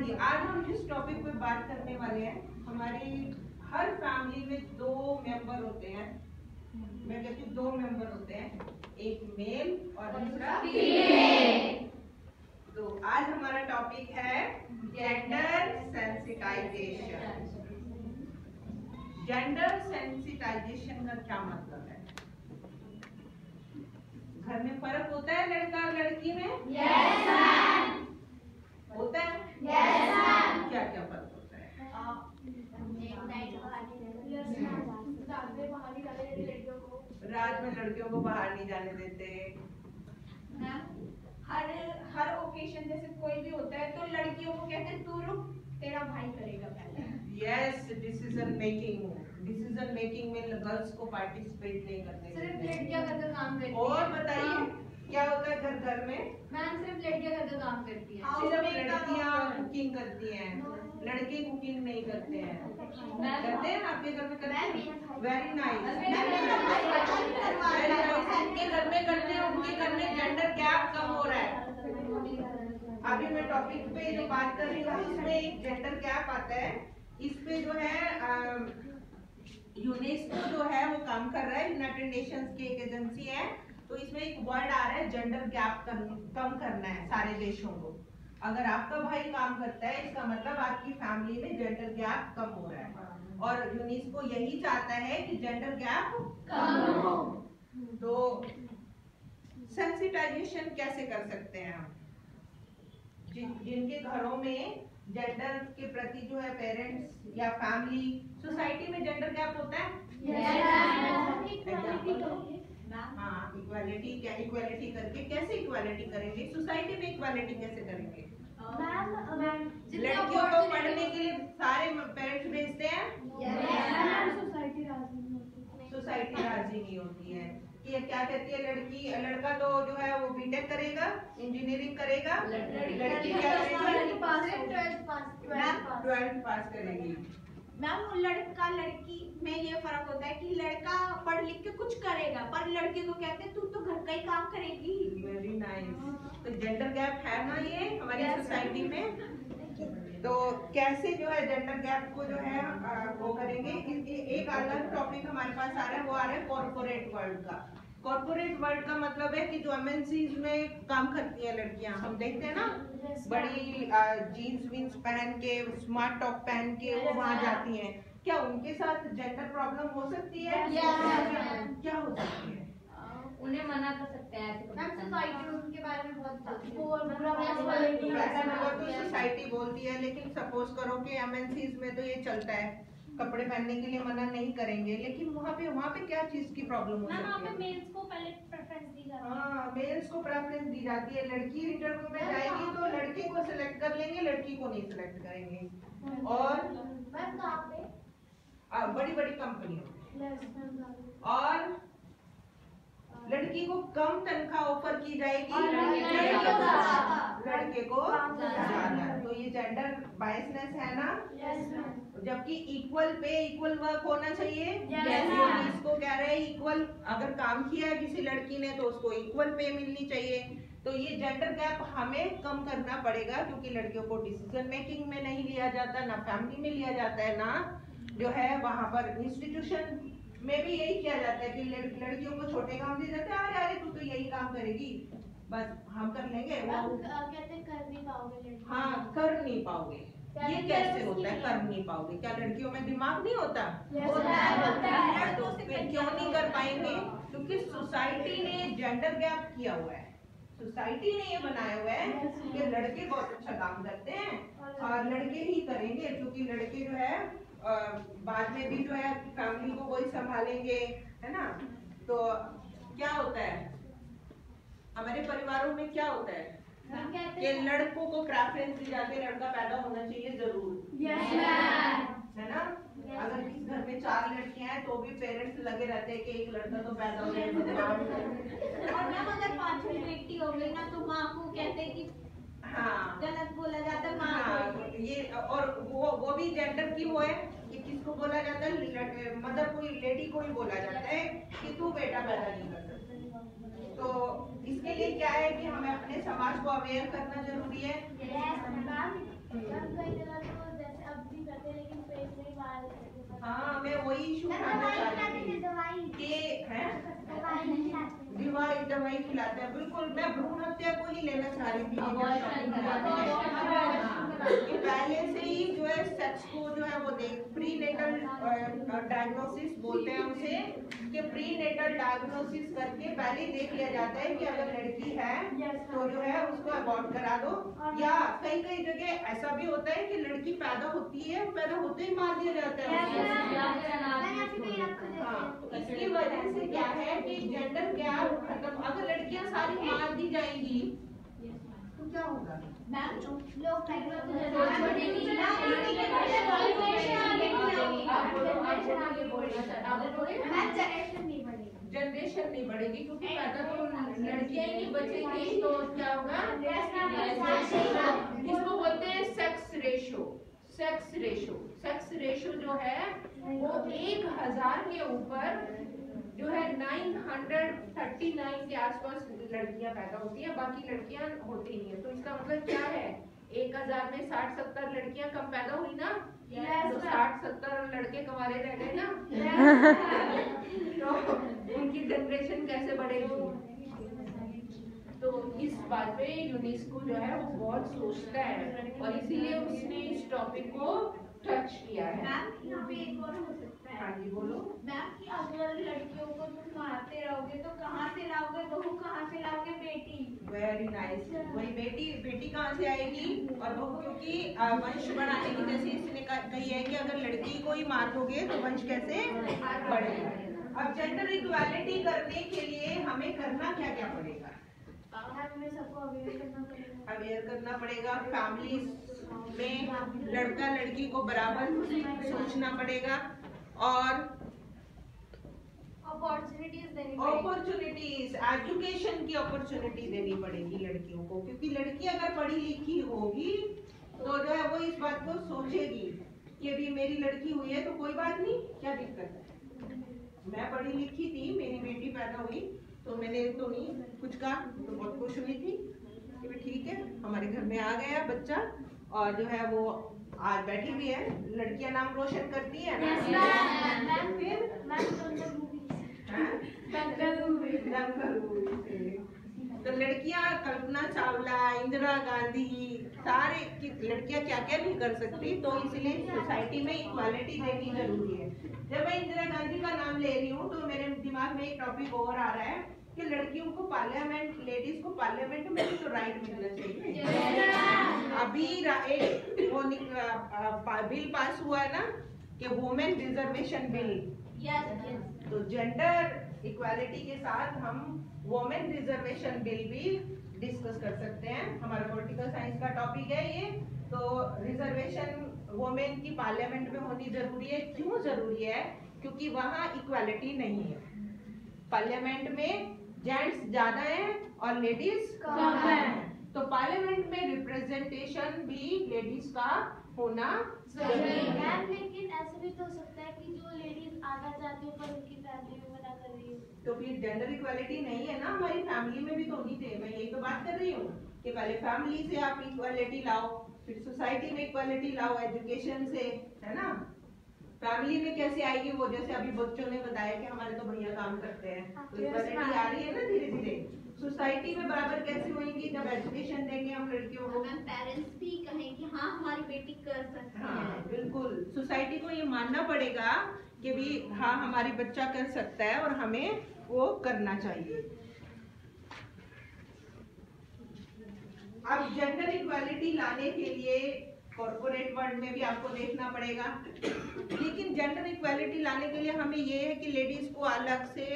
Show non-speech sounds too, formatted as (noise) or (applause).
जी आज हम जिस टॉपिक पे बात करने वाले हैं। हमारी हर फैमिली में दो मेंबर होते हैं। मैं कहती दो मेंबर होते हैं। एक मेल और दूसरा तो आज हमारा टॉपिक है जेंडर सेंसिटाइजेशन जेंडर सेंसिटाइजेशन का क्या मतलब है? घर में फ़र्क होता है लड़का और लड़की में? Yes, होता है? Yes, क्या क्या फ़र्क होता है? रात में लड़कियों को बाहर नहीं जाने देते। हर हर ओकेशन जैसे कोई भी होता है तो लड़कियों को कहते हैं तू रुक तेरा भाई करेगा पहले. Yes decision making decision making में गर्ल्स को पार्टिसिपेट नहीं करने सिर्फ़ लड़कियाँ काम करती और हैं। बताइए क्या होता है घर घर में? मैम सिर्फ़ लड़कियाँ घर का काम करती हैं। सिर्फ़ लड़कियाँ कुकिंग करती हैं। लड़के कुकिंग नहीं करते हैं। करते हैं आपके घर में? करते हैं? वेरी नाइस उनके घर में करते हैं उनके घर में जेंडर गैप कम हो रहा है। अभी मैं टॉपिक पे जो बात कर रही हूँ इसमें एक जेंडर गैप आता है। इस पे जो है यूनेस्को जो है वो काम कर रहा है। यूनाइटेड नेशंस की एक एजेंसी है। तो इसमें एक वर्ड आ रहा है जेंडर गैप कम करना है सारे देशों को। अगर आपका भाई काम करता है इसका मतलब आपकी फैमिली में जेंडर गैप कम हो रहा है। और यूनेस्को यही चाहता है कि जेंडर गैप कम हो। तो सेंसिटाइजेशन कैसे कर सकते हैं हम? जिन जिनके घरों में जेंडर के प्रति जो है पेरेंट्स या फैमिली सोसाइटी में जेंडर गैप होता है? हाँ इक्वालिटी क्या इक्वालिटी करके कैसे इक्वालिटी करेंगे? सोसाइटी में इक्वालिटी कैसे करेंगे? लड़कियों को पढ़ने के लिए सारे पेरेंट्स भेजते हैं? सोसाइटी राज़ी नहीं होती। है। कि क्या कहती है लड़की? लड़का तो जो है वो बीटेक करेगा इंजीनियरिंग करेगा। लड़की क्या करेगी? ट्वेल्थ पास करेगी। मैम लड़का लड़की में ये फ़र्क होता है कि लड़का पढ़ लिख के कुछ करेगा पर लड़के को कहते हैं तू तो घर का ही काम करेगी। वेरी नाइस तो जेंडर गैप है ना ये हमारी सोसाइटी में? तो कैसे जो है जेंडर गैप को जो है वो करेंगे? एक अलग टॉपिक हमारे पास आ रहा है वो आ रहा है कॉर्पोरेट वर्ल्ड का। कॉर्पोरेट वर्ल्ड का मतलब है कि जो एमएनसीज में काम करती हैं लड़कियाँ हम देखते हैं ना? बड़ी जीन्स वीन्स पहन के स्मार्ट टॉप पहन के वो वहाँ जाती हैं। क्या उनके साथ जेंडर प्रॉब्लम हो सकती है? Yes. क्या हो सकती है? उन्हें मना कर सकते हैं ऐसे मैम सोसाइटी उनके बारे में बहुत वैसा नंबर तो सोसाइटी बोलती है। लेकिन सपोज़ करो कि एमएनसीज में तो ये चलता है। कपड़े पहनने के लिए मना नहीं करेंगे लेकिन वहाँ पे वहाँ पे क्या चीज़ की प्रॉब्लम हो मैम वहाँ पे सकती है? मेल्स को पहले प्रेफरेंस दी जाती है। हाँ मेल्स को प्रेफरेंस दी जाती है। लड़की इंटरव्यू में जाएगी तो लड़के को सिलेक्ट कर लेंगे लड़की को नहीं सिलेक्ट करेंगे। और मैम कहाँ पे बड़ी बड़ी कंपनियों और लड़की को कम तनख्वाह ऑफ़र की जाएगी लड़के को तो ये जेंडर बायसनेस है ना? जबकि इक्वल पे इक्वल वर्क होना चाहिए. इसको कह रहे हैं इक्वल अगर काम किया है किसी लड़की ने तो उसको इक्वल पे मिलनी चाहिए। तो ये जेंडर गैप हमें कम करना पड़ेगा क्योंकि लड़कियों को डिसीज़न मेकिंग में नहीं लिया जाता ना फैमिली में लिया जाता है ना जो है वहाँ पर इंस्टीट्यूशन में भी यही किया जाता है कि लड़- लड़कियों को छोटे काम दिए जाते हैं अरे अरे तू तो यही काम करेगी। बस हम कर लेंगे वो कहते कर नहीं पाओगे हाँ कर नहीं पाओगे। ये कैसे होता है कर नहीं पाओगे? क्या लड़कियों में दिमाग नहीं होता? होता है, होता है। तो फिर क्यों नहीं कर पाएँगे? क्योंकि सोसाइटी ने जेंडर गैप किया हुआ है। सोसाइटी ने ये बनाया हुआ है कि लड़के बहुत अच्छा काम करते हैं और लड़के ही करेंगे क्योंकि लड़के जो है बाद में भी जो है फैमिली को वही संभालेंगे है ना? तो क्या होता है? हमारे परिवारों में क्या होता है? कि लड़कों को प्रेफरेंस दी जाती है लड़का पैदा होना चाहिए ज़रूर। है ना? अगर किसी घर में चार लड़कियाँ हैं तो भी पेरेंट्स लगे रहते हैं कि एक लड़का तो पैदा हो जाए और मैम अगर पांचवी बेटी हो गई ना तो माँ कि वो भी जेंडर की हो है ये किसको बोला जाता है? मदर को लेडी को ही बोला जाता है। कि तू बेटा पैदा नहीं कर सकता। तो इसके लिए क्या है कि हमें अपने समाज को अवेयर करना ज़रूरी है। हाँ मैं वही इशू दवाई दवाई। खिलाते हैं। बिल्कुल मैं भ्रूण हत्या को ही लेना चाह रही थी। कि पहले से ही जो है सेक्स को जो है वो देख प्री नेटल डायग्नोसिस बोलते हैं उसे कि प्री नेटल डायग्नोसिस करके पहले ही देख लिया जाता है कि अगर लड़की है तो जो है उसको अबॉर्ट करा दो। या कई कई जगह ऐसा भी होता है कि लड़की पैदा होती है पैदा होते ही मार दिया जाता है। हाँ, तो इसकी वजह से क्या है कि जेंडर गैप मतलब अगर लड़कियाँ सारी मार दी जाएँगी क्या होगा? लोग जनरेशन नहीं बढ़ेगी। जनरेशन नहीं बढ़ेगी। क्योंकि पैदा तो लड़कियाँ ही बचेंगी तो क्या होगा? इसको बोलते हैं sex ratio sex ratio sex ratio जो है वो एक हज़ार के ऊपर जो है 939 के आसपास लड़कियाँ पैदा होती है बाकी लड़कियाँ होती नहीं है। तो इसका मतलब क्या है? एक हज़ार में साठ सत्तर लड़कियाँ कम पैदा हुई ना? तो साठ सत्तर लड़के कमारे रह गए ना? (laughs) तो उनकी जनरेशन कैसे बढ़ेगी? तो इस बात पे यूनेस्को जो है वो बहुत सोचता है और इसीलिए उसने इस टॉपिक को टच किया है। मैम यहाँ पे एक और हो सकता है। हाँ जी बोलो। मैम कि अगर लड़कियों को तुम मारते रहोगे तो कहाँ से लाओगे? बहू कहाँ से लाओगे? बेटी। वेरी नाइस वही बेटी बेटी कहाँ से आएगी? और वो क्योंकि वंश बढ़ाने की जैसे इसने कही है कि अगर लड़की को ही मार दोगे तो वंश कैसे बढ़ेगा? अब जेंडर इक्वालिटी करने के लिए हमें करना क्या क्या पड़ेगा हमें सबको अवेयर करना पड़ेगा। अवेयर करना पड़ेगा फैमिली में लड़का लड़की को बराबर सोचना पड़ेगा और अपॉर्चुनिटीज़ देनी अपॉर्चुनिटीज़ एजुकेशन की अपॉर्चुनिटी देनी पड़ेगी लड़कियों को। क्योंकि लड़की अगर पढ़ी लिखी होगी तो जो है वो इस बात को सोचेगी कि अभी मेरी लड़की हुई है तो कोई बात नहीं क्या दिक्कत है? मैं पढ़ी लिखी थी मेरी बेटी पैदा हुई तो मैंने तो नहीं कुछ कहा तो बहुत खुश हुई थी ठीक है हमारे घर में आ गया बच्चा। और जो है वो आज बैठी हुई है। लड़कियाँ नाम रोशन करती है। ना हाँ? तो लड़कियाँ कल्पना चावला इंदिरा गांधी सारे की लड़कियाँ क्या क्या नहीं कर सकती तो इसलिए सोसाइटी में इक्वालिटी देनी ज़रूरी है। जब मैं इंदिरा गांधी का नाम ले रही हूँ तो मेरे दिमाग में एक टॉपिक और आ रहा है कि लड़कियों को पार्लियामेंट लेडीज़ को पार्लियामेंट में भी तो राइट मिलना चाहिए। अभी एक वो बिल पास हुआ है ना कि वुमेन रिजर्वेशन बिल तो जेंडर इक्वालिटी के साथ हम वुमेन रिजर्वेशन बिल भी डिस्कस कर सकते हैं। हमारा पॉलिटिकल साइंस का टॉपिक है ये। तो रिजर्वेशन वुमेन की पार्लियामेंट में होनी ज़रूरी है। क्यों ज़रूरी है? क्योंकि वहाँ इक्वालिटी नहीं है। पार्लियामेंट में जेंट्स ज़्यादा हैं और लेडीज़ कम हैं। तो पार्लियामेंट में रिप्रेजेंटेशन भी लेडीज़ का होना ज़रूरी है। मैम लेकिन ऐसा भी तो हो सकता है कि जो लेडीज़ आना चाहती है पर उनकी फैमिली में मना कर रही है। तो फिर जेंडर इक्वालिटी नहीं है ना हमारी फैमिली में भी तो होनी चाहिए। मैं यही तो बात कर रही हूँ कि पहले फैमिली से आप इक्वालिटी लाओ फिर सोसाइटी में इक्वालिटी लाओ एजुकेशन से है ना? फैमिली में कैसे आएगी वो? जैसे अभी बच्चों ने बताया कि हमारे तो भैया काम करते हैं। तो इक्वालिटी आ रही है ना धीरे धीरे सोसाइटी में बराबर कैसे होएगी? जब एजुकेशन देंगे हम लड़कियों को। मैम पेरेंट्स भी कहें कि हाँ हमारी बेटी कर सकती हाँ। है बिल्कुल। सोसाइटी को ये मानना पड़ेगा कि भी हाँ हमारी बच्चा कर सकता है और हमें वो करना चाहिए। अब जेंडर इक्वालिटी लाने के लिए कॉर्पोरेट वर्ल्ड में भी आपको देखना पड़ेगा। लेकिन जेंडर इक्वालिटी लाने के लिए हमें ये है कि लेडीज़ को अलग से